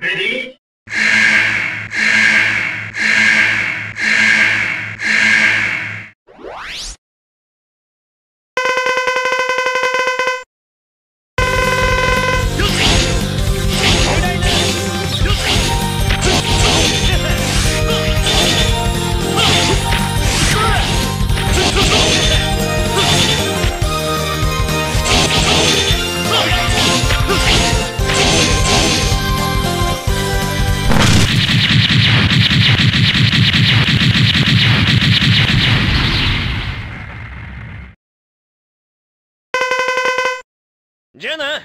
Ready? 杰南。